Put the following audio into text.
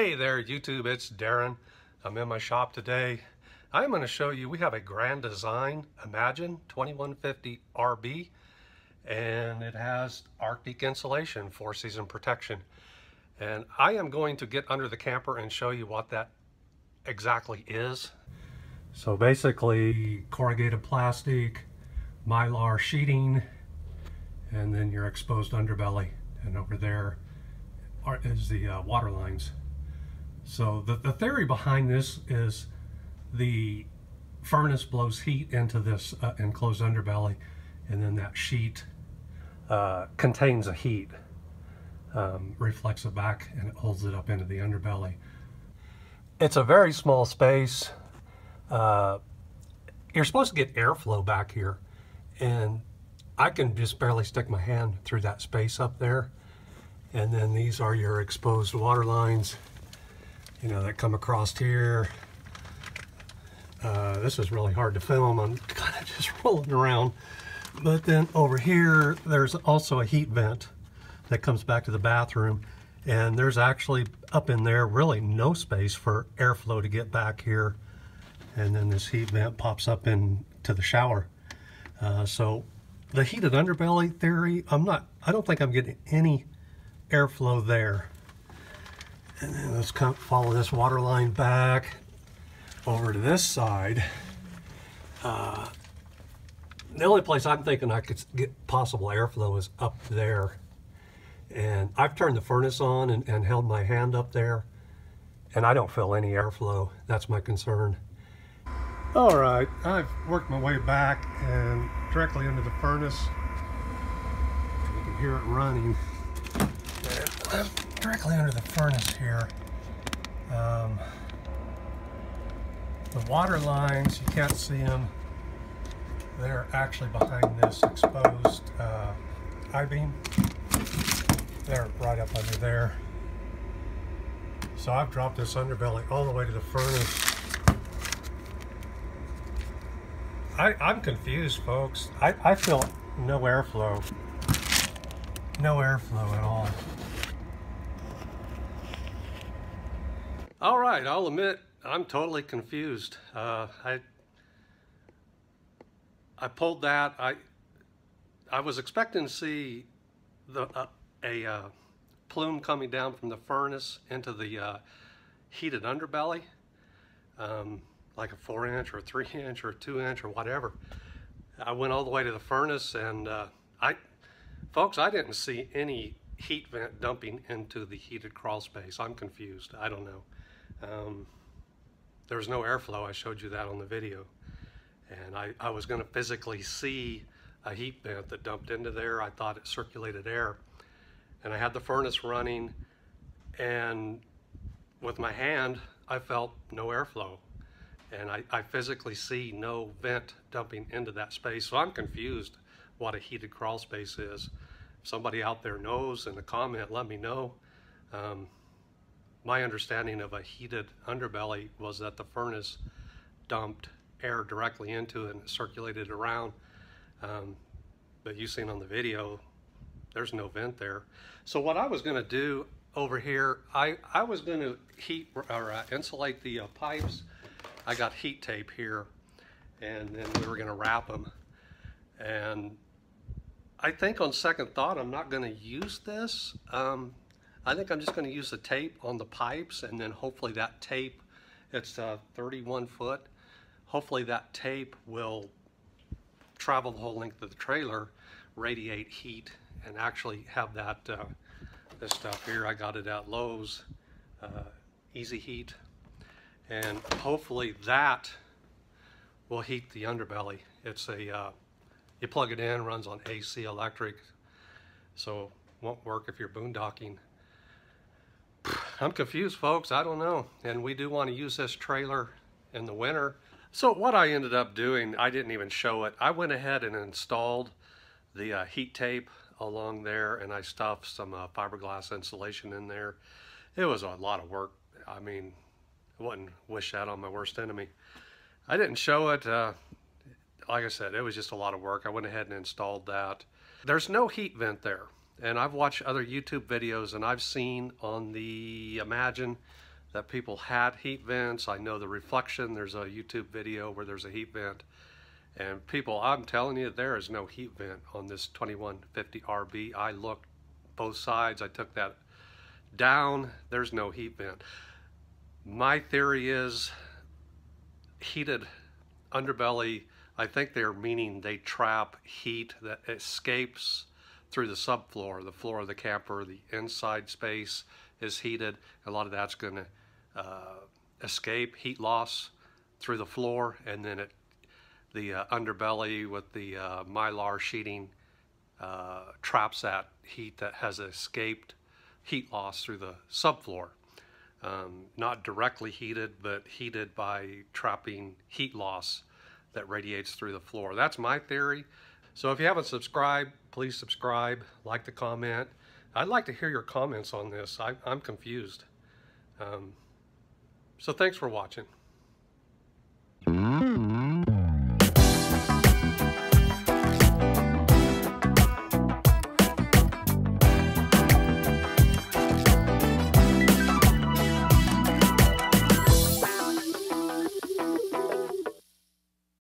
Hey there YouTube, it's Darren. I'm in my shop today. I'm going to show you, we have a Grand Design Imagine 2150 RB and it has Arctic insulation, four season protection. And I am going to get under the camper and show you what that exactly is. So basically corrugated plastic, mylar sheeting, and then your exposed underbelly. And over there is the uh, water lines. So the, the theory behind this is the furnace blows heat into this uh, enclosed underbelly and then that sheet uh, contains a heat, um, reflects it back and it holds it up into the underbelly. It's a very small space. Uh, you're supposed to get airflow back here and I can just barely stick my hand through that space up there. And then these are your exposed water lines you know, that come across here. Uh, this is really hard to film. I'm kind of just rolling around. But then over here, there's also a heat vent that comes back to the bathroom. And there's actually up in there really no space for airflow to get back here. And then this heat vent pops up into the shower. Uh, so the heated underbelly theory, I'm not, I don't think I'm getting any airflow there. And then let's come follow this water line back over to this side. Uh, the only place I'm thinking I could get possible airflow is up there. And I've turned the furnace on and, and held my hand up there and I don't feel any airflow. That's my concern. All right, I've worked my way back and directly into the furnace. You can hear it running directly under the furnace here. Um, the water lines, you can't see them. They're actually behind this exposed uh, I-beam. They're right up under there. So I've dropped this underbelly all the way to the furnace. I, I'm confused, folks. I, I feel no airflow. No airflow at all. All right, I'll admit I'm totally confused. Uh, I I pulled that. I I was expecting to see the uh, a uh, plume coming down from the furnace into the uh, heated underbelly, um, like a four inch or three inch or two inch or whatever. I went all the way to the furnace and uh, I, folks, I didn't see any heat vent dumping into the heated crawl space. I'm confused. I don't know. Um, there was no airflow. I showed you that on the video. And I, I was going to physically see a heat vent that dumped into there. I thought it circulated air. And I had the furnace running and with my hand, I felt no airflow. And I, I physically see no vent dumping into that space. So I'm confused what a heated crawl space is. If somebody out there knows in the comment, let me know. Um, my understanding of a heated underbelly was that the furnace dumped air directly into it and circulated around. Um, but you seen on the video, there's no vent there. So what I was gonna do over here, I, I was gonna heat or uh, insulate the uh, pipes. I got heat tape here and then we were gonna wrap them. And I think on second thought, I'm not gonna use this. Um, I think I'm just going to use the tape on the pipes and then hopefully that tape, it's uh, 31 foot, hopefully that tape will travel the whole length of the trailer, radiate heat, and actually have that, uh, this stuff here, I got it at Lowe's, uh, Easy Heat, and hopefully that will heat the underbelly. It's a, uh, you plug it in, runs on AC electric, so won't work if you're boondocking. I'm confused, folks. I don't know. And we do want to use this trailer in the winter. So what I ended up doing, I didn't even show it. I went ahead and installed the uh, heat tape along there and I stuffed some uh, fiberglass insulation in there. It was a lot of work. I mean, I wouldn't wish that on my worst enemy. I didn't show it. Uh, like I said, it was just a lot of work. I went ahead and installed that. There's no heat vent there and I've watched other YouTube videos and I've seen on the Imagine that people had heat vents. I know the reflection, there's a YouTube video where there's a heat vent. And people, I'm telling you, there is no heat vent on this 2150 RB. I looked both sides, I took that down, there's no heat vent. My theory is heated underbelly, I think they're meaning they trap heat that escapes through the subfloor, the floor of the camper, the inside space is heated. A lot of that's going to uh, escape heat loss through the floor, and then it the uh, underbelly with the uh, mylar sheeting uh, traps that heat that has escaped heat loss through the subfloor. Um, not directly heated, but heated by trapping heat loss that radiates through the floor. That's my theory. So if you haven't subscribed, please subscribe, like the comment. I'd like to hear your comments on this. I, am confused. Um, so thanks for watching.